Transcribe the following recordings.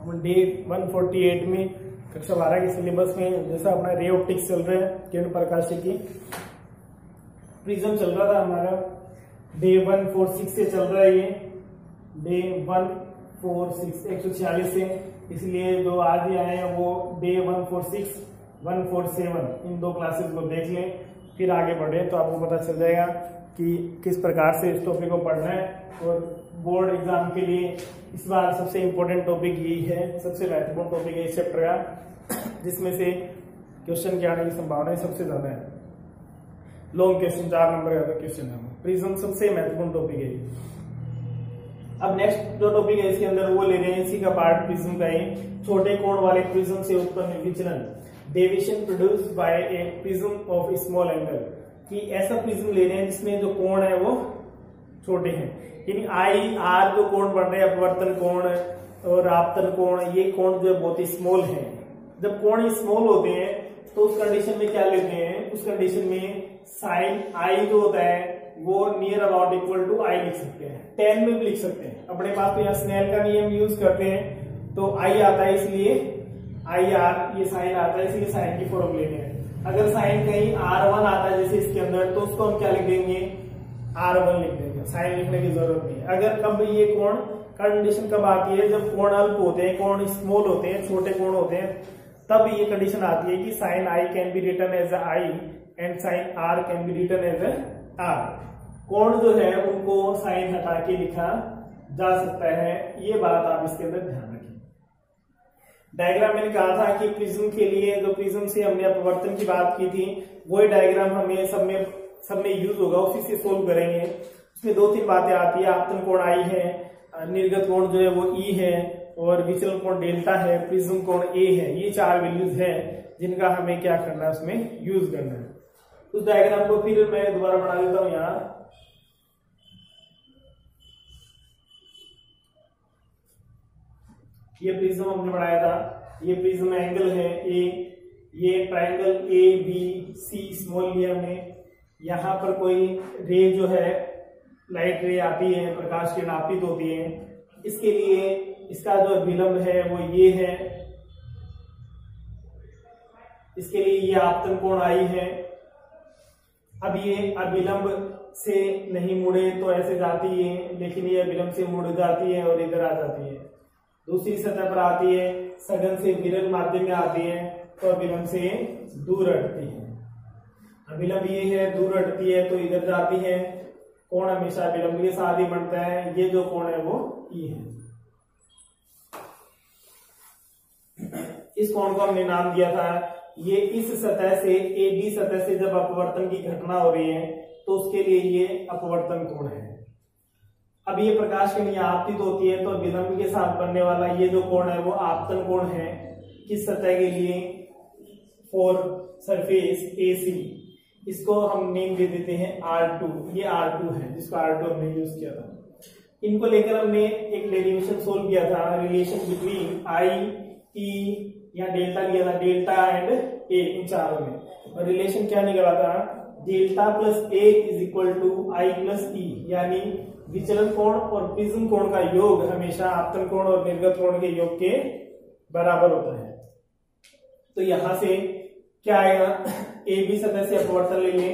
हम डे 148 में, कक्षा बारह के सिलेबस में जैसा अपना रे ऑप्टिक्स चल रहा है किरण प्रकाश की प्रिज्म चल रहा था हमारा। डे वन फोर सिक्स से चल रहा है ये। डे वन फोर सिक्स एक सौ छियालीस से। इसलिए जो आज ही आए हैं वो day one four six one four seven इन दो क्लासेस को देख लें। फिर आगे बढ़े तो आपको पता चल जाएगा कि किस प्रकार से इस टॉपिक को पढ़ना है और बोर्ड एग्ज़ाम के लिए इस बार सबसे इम्पोर्टेंट टॉपिक यही है, सबसे महत्वपूर्ण टॉपिक है इस चैप्टर का, जिसमें से क्वेश्चन के आने की संभावना सबसे ज़्यादा है। लॉन्ग क्वेश्चन चार नंबर का क्वेश्चन है। प्रिज्म सबसे महत्वपूर्ण टॉपिक है। अब नेक्स्ट जो टॉपिक है, इसके अंदर वो ले रहे हैं, इसी का पार्ट प्रिज्म का ही। छोटे कोण वाले प्रिज्म से उत्पन्न विचलन। Deviation produced by a prism of small angle कि ऐसा प्रिज्म ले रहे हैं जिसमें जो कोण है वो छोटे हैं। यानी आई आर जो कोण बन रहे हैं, अपवर्तन कोण और आपतन कोण, ये कोण जो बहुत ही स्मॉल है। जब कोण स्मॉल होते हैं तो उस कंडीशन में क्या लेते हैं? उस कंडीशन में साइन आई जो होता है, वो near about equal to i लिख सकते हैं। टेन में भी लिख सकते हैं। अपने पास तो यहाँ स्नेल का नियम यूज़ करते हैं तो आई आता है इसलिए आई आर ये साइन आता है, इसलिए साइन की फॉर्म लेने हैं। अगर साइन कहीं आर वन आता है, जैसे इसके अंदर तो उसको हम क्या लिख देंगे? आर वन लिख देंगे। साइन लिखने की ज़रूरत नहीं अगर कब ये कोण कंडीशन कब आती है? जब कोण अल्प होते हैं, कोण स्मॉल होते हैं, छोटे कोण होते हैं, तब ये कंडीशन आती है कि sine i can be written as i and sine r can be written as r कोण जो है, उनको साइन हटा के लिखा जा सकता है। ये बात आप इसके अंदर ध्यान रखें। डायग्राम मैंने कहा था कि प्रिज्म के लिए, जो प्रिज्म से हमने अपवर्तन की बात की थी, वही डायग्राम हमें सब में सब में यूज़ होगा, उसी से सोल्व करेंगे। उसमें दो तीन बातें आती है। आपतन कोण आई है, निर्गत कोण जो है वो ई है, और विचलन कोण डेल्टा है, प्रिज्म कोण ए है। ये चार वैल्यूज़ है जिनका हमें क्या करना है, उसमें यूज़ करना है। उस डायग्राम को फिर मैं दोबारा बना देता हूँ यहाँ। ये प्रिज्म हमने बनाया था। ये प्रिज्म एंगल है ए ये triangle A B C small लिया हमने। यहाँ पर कोई रे जो है लाइट रे आती है, प्रकाश की नापित होती है। इसके लिए इसका जो विलंब है वो ये है। इसके लिए ये आपतन कोण आई है। अब ये अविलंब से नहीं मुड़े तो ऐसे जाती है, लेकिन ये अविलंब से मुड़ जाती है और इधर आ जाती है। दूसरी सतह पर आती है, सघन से विरल माध्यम में आती है तो अविलंब से दूर हटती है। अविलंब ये है, दूर हटती है तो इधर जाती है। कोण हमेशा विलंब के साथ ही बनता है, ये जो कोण है वो ई है। इस कोण को हमने नाम दिया था। ये इस सतह से, ए बी सतह से जब अपवर्तन की घटना हो रही है तो उसके लिए ये अपवर्तन कोण है। अब ये प्रकाश के लिए आपतित होती है तो विलंब के साथ बनने वाला ये जो कोण है, वो आपतन कोण है। किस सतह के लिए? For surface A C. इसको हम नेम दे देते हैं आर टू ये आर टू है, जिसको आर टू हमने यूज़ किया था। इनको लेकर हमने एक डेरिवेशन सोल्व किया था रिलेशन बिटवीन आई ई या डेल्टा लिया था डेल्टा एंड ए इन चारों में। और रिलेशन क्या निकला था? Delta plus A is equal to i plus e यानी विचलन कोण और प्रिज्म कोण का योग हमेशा आपतन कोण और निर्गत कोण के योग के बराबर होता है। तो यहाँ से क्या आएगा? ए बी सतह से अपवर्तन ले लें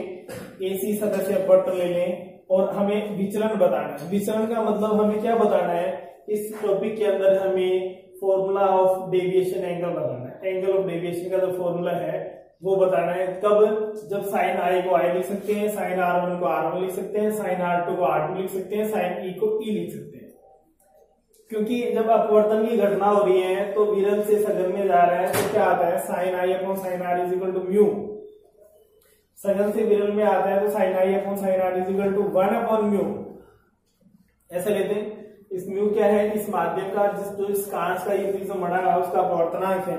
ए सी सतह से अपवर्तन ले लें, और हमें विचलन बताना है। विचलन का मतलब हमें क्या बताना है? इस टॉपिक के अंदर हमें फॉर्मूला ऑफ़ डेविएशन एंगल बताना है। एंगल ऑफ़ डेविएशन का जो फॉर्मूला है, वो बताना है कब? जब साइन आई को आई लिख सकते हैं साइन आर वन को आर वन लिख सकते हैं साइन आर टू को आर टू लिख सकते हैं साइन ई को ई लिख सकते हैं। क्योंकि जब अपवर्तन की घटना हो रही है तो विरल से सघन में जा रहा है तो क्या आता है? Sine i upon sine r is equal to mu सघन से विरल में आता है तो sine i upon sine r is equal to one upon mu ऐसा लेते हैं। इस म्यू क्या है? इस माध्यम का जिस, जो इस कांच का ये प्रिज्म बना है, उसका अपवर्तनांक है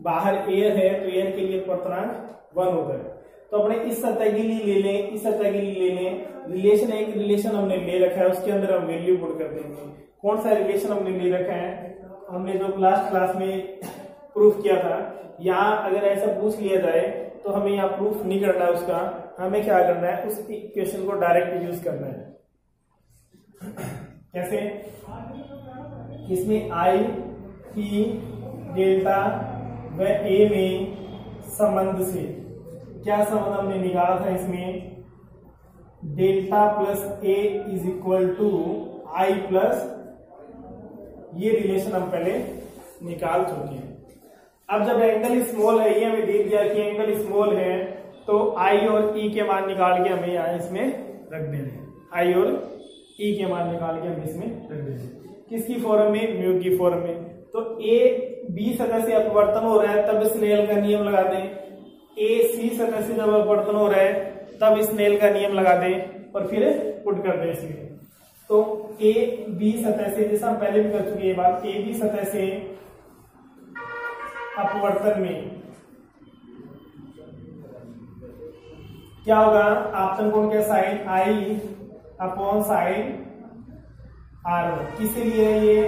बाहर एयर है तो एयर के लिए अपवर्तनांक वन होता है। तो अपने इस सतह के लिए ले लें, इस सतह के लिए ले लें। रिलेशन एक रिलेशन हमने ले रखा है, उसके अंदर हम वैल्यू पुट कर देंगे। कौन सा रिलेशन हमने ले रखा है? हमने जो लास्ट क्लास में प्रूफ किया था, यहाँ अगर ऐसा पूछ लिया जाए तो हमें यहाँ प्रूफ नहीं करना है उसका। हमें क्या करना है? उस इक्वेशन को डायरेक्ट यूज़ करना है। कैसे? इसमें आई पी डेल्टा व ए में संबंध से। क्या संबंध हमने निकाला था इसमें? Delta plus A is equal to i plus ये रिलेशन हम पहले निकाल चुके हैं। अब जब एंगल स्मॉल है, ये हमें दे दिया कि एंगल स्मॉल है तो आई और ई e के मान निकाल के हमें यहाँ इसमें रख देने आई और ई e के मान निकाल के हमें इसमें रख देने किसकी फॉर्म में? म्यू की फॉर्म में। तो ए बी सतह से अपवर्तन हो रहा है, तब स्नेल का नियम लगा दें। ए सी सतह से जब अपवर्तन हो रहा है, तब स्नेल का नियम लगा दें और फिर पुट कर दें इसमें। तो ए बी सतह से, जैसा हम पहले भी कर चुके हैं बात ए बी सतह से अपवर्तन में। क्या होगा? आपतन कोण क्या? Sine i upon sine r one. किस लिए ये?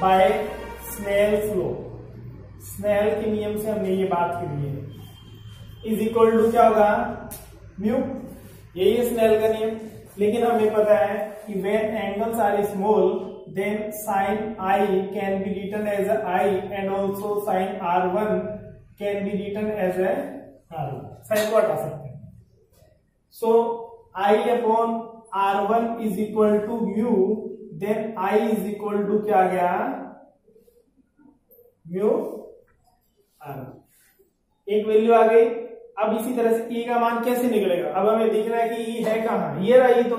बाय स्नेल फ्लो स्नेल के नियम से हमने ये बात करी है। इज़ इक्वल टू क्या होगा? म्यू यही है स्नेल का नियम। लेकिन हमें पता है कि when angles are small sine i can be written as i and also sine r one can be written as a r one sine को हटा सकते i upon r one is equal to mu then i is equal to क्या गया? Mu r एक value आ गई। अब इसी तरह से ई e का मान कैसे निकलेगा? अब हमें दिख रहा है कि ई e है कहा? ये रहा ई e तो।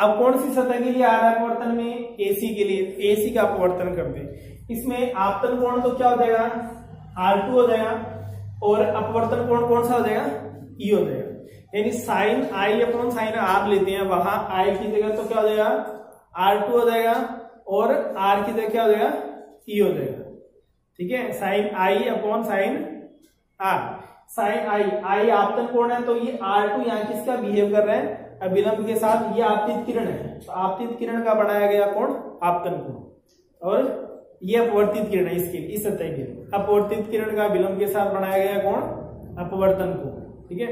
अब कौन सी सतह के लिए आ रहा है अपवर्तन में? एसी के लिए। एसी का अपवर्तन कर दे। इसमें आपतन कोण तो क्या हो जाएगा? आर टू हो जाएगा। और अपवर्तन कोण कौन सा हो जाएगा? ई हो जाएगा। यानी sine i upon sine r लेते हैं वहाँ आई की जगह तो क्या हो जाएगा? आर टू हो जाएगा। और आर की जगह क्या हो जाएगा? ई हो जाएगा। ठीक है? Sine i upon sine r sine i i आपतन कोण है तो ये आर टू यहाँ किसका बिहेव कर रहे हैं? अभिलंब के साथ ये आपतित किरण है। तो आपतित किरण का बनाया गया कोण आपतन कोण। और ये अपवर्तित किरण है इसके, इस सतह के अपवर्तित किरण का विलंब के साथ बनाया गया कोण अपवर्तन कोण, ठीक है?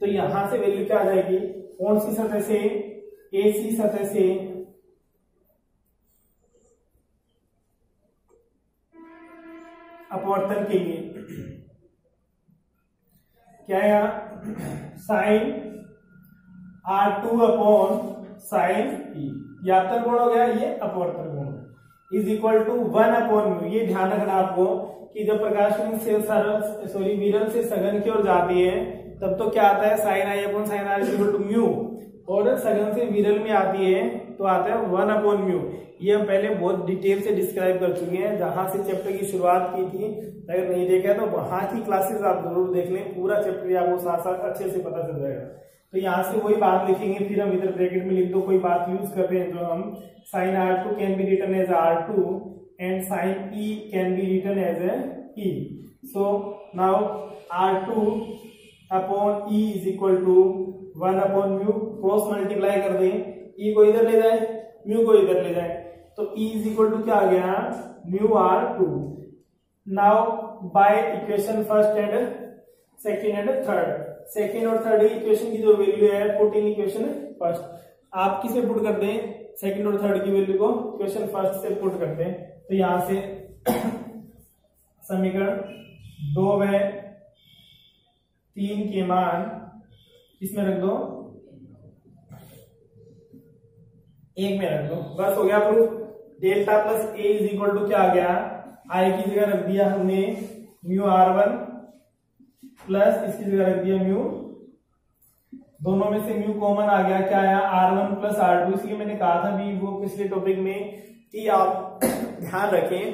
तो यहाँ से वैल्यू क्या आ जाएगी? कौन सी सतह से? ए सी सतह से। अपवर्तन के लिए। क्या यहाँ sine r two upon sine e यात्रा गुण हो गया ये अपवर्तन गुण is equal to one upon mu ये ध्यान रखना आपको कि जब प्रकाश से सॉरी विरल से सघन की ओर जाती है, तब तो क्या आता है? Sine i upon sine r equal to mu और सघन से विरल में आती है तो आता है वन अपॉन म्यू ये हम पहले बहुत डिटेल से डिस्क्राइब कर चुके हैं। जहाँ से चैप्टर की शुरुआत की थी। अगर नहीं देखा है तो वहाँ की क्लासेस आप ज़रूर देख लें। पूरा चैप्टर आपको साथ साथ अच्छे से पता चल जाएगा। तो यहाँ से वही बात लिखेंगे, फिर हम इधर ब्रैकेट में लिख दो, कोई बात यूज़ कर रहे हैं जो हम sine r two can be written as r two and sine e can be written as a e so now r two upon e is equal to one upon mu cross multiply कर दें ई e को इधर ले जाए mu को इधर ले जाए तो E इज़ इक्वल टू क्या आ गया? Mu r two now by equation first and second and third second और थर्ड इक्वेशन की जो वैल्यू है पुट इन इक्वेशन फ़र्स्ट आप किसे पुट कर दें सेकेंड और थर्ड की वैल्यू को इक्वेशन फ़र्स्ट से पुट कर दें तो यहाँ से समीकरण दो व तीन के मान इसमें रख दो। एक में रख दो। बस हो गया proof delta plus A is equal to क्या आ गया? आई की जगह रख दिया हमने म्यू आर वन। प्लस इसकी जगह रख दिया म्यू दोनों में से म्यू कॉमन आ गया। क्या आया? R one plus r two इसलिए मैंने कहा था भी वो पिछले टॉपिक में कि आप ध्यान रखें,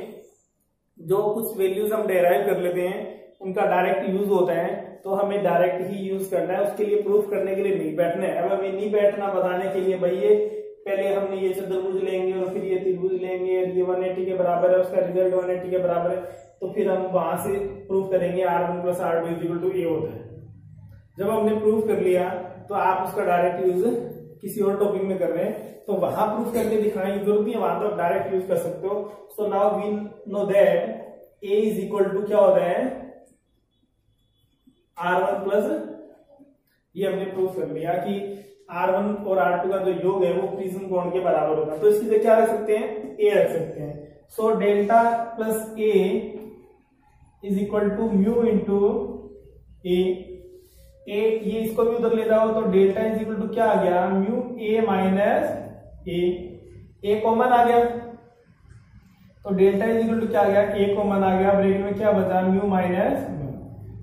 जो कुछ वैल्यूज़ हम डेराइव कर लेते हैं, उनका डायरेक्ट यूज़ होता है तो हमें डायरेक्ट ही यूज़ करना है। उसके लिए प्रूफ करने के लिए नहीं बैठना है। अब हमें नहीं बैठना बताने के लिए, भाई ये पहले हमने ये चतुर्भुज लेंगे और फिर ये त्रिभुज लेंगे, ये वन के बराबर है, उसका रिज़ल्ट वन के बराबर है। तो फिर हम वहाँ से प्रूफ करेंगे r one plus r two equal to A होता है। जब हमने प्रूफ कर लिया तो आप उसका डायरेक्ट यूज़ किसी और टॉपिक में कर रहे हैं तो वहाँ प्रूफ करके दिखाने की ज़रूरत नहीं है वहाँ तो डायरेक्ट यूज़ कर सकते हो। So now we know that A is equal to क्या होता है? आर वन प्लस ये हमने प्रूव कर लिया कि R1 और R2 का जो योग है, वो प्रिज्म कोण के बराबर होगा तो इसकी क्या रख सकते हैं? A रख सकते हैं। So delta plus A is equal to mu into A A ये इसको भी उधर ले जाओ तो डेल्टा इज़ इक्वल टू क्या आ गया? Mu A minus A A common आ गया। तो डेल्टा इज़ इक्वल टू क्या आ गया? ए कॉमन आ गया। ब्रेक में क्या बचा? म्यू माइनस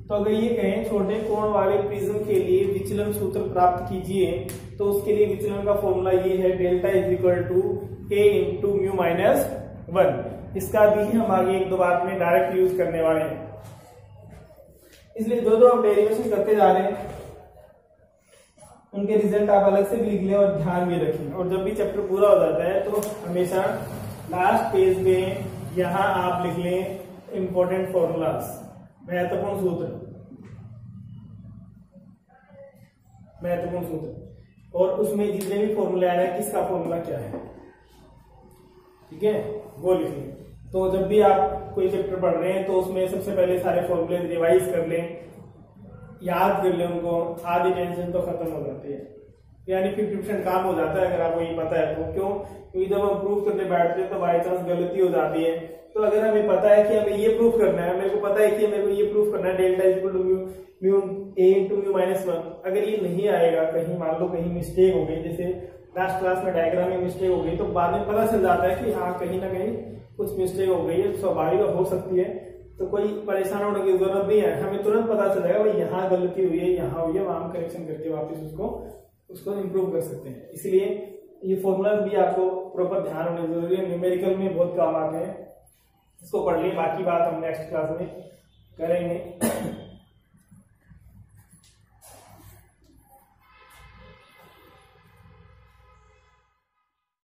तो अगर ये कहें, छोटे कोण वाले प्रिज्म के लिए विचलन सूत्र प्राप्त कीजिए तो उसके लिए विचलन का फॉर्मूला ये है delta is equal to A into mu minus one इसका भी हम आगे एक दो बात में डायरेक्ट यूज़ करने वाले हैं। इसलिए जो जो आप डेरिवेशन करते जा रहे हैं। उनके रिज़ल्ट आप अलग से भी लिख लें और ध्यान भी रखें। और जब भी चैप्टर पूरा हो जाता है तो हमेशा लास्ट पेज में यहाँ आप लिख लें इंपॉर्टेंट फॉर्मूलाज महत्वपूर्ण सूत्र। महत्वपूर्ण सूत्र। और उसमें जितने भी फॉर्मूले आ रहे हैं, किसका फॉर्मूला क्या है? ठीक है? वो लिख लें। तो जब भी आप कोई चैप्टर पढ़ रहे हैं तो उसमें सबसे पहले सारे फॉर्मूले रिवाइज कर लें, याद कर लें उनको, आधी टेंशन तो खत्म हो जाती है। यानी फिफ्टी परसेंट काम हो जाता है, अगर आपको ये पता है तो। क्यों? क्योंकि जब हम प्रूफ करने बैठते हैं तो बाई चांस गलती हो जाती है। तो अगर हमें पता है कि हमें ये प्रूफ करना है, मेरे को पता है कि मेरे को ये प्रूफ करना है delta is two mu mu A into mu minus one अगर ये नहीं आएगा, कहीं मान लो कहीं मिस्टेक हो गई, जैसे लास्ट क्लास में डायग्राम में मिस्टेक हो गई तो बाद में पता चल जाता है कि हाँ कहीं ना कहीं कुछ मिस्टेक हो गई है, स्वाभाविक हो सकती है। तो कोई परेशान होने की ज़रूरत नहीं है। हमें तुरंत पता चलेगा, भाई, यहाँ गलती हुई है, यहाँ हुई है, वहाँ करेक्शन करके वापस उसको उसको इम्प्रूव कर सकते हैं। इसलिए ये फॉर्मूला भी आपको प्रॉपर ध्यान होना ज़रूरी है। न्यूमेरिकल में बहुत काम आते हैं। इसको पढ़ लिए बाकी बात हम नेक्स्ट क्लास में करेंगे।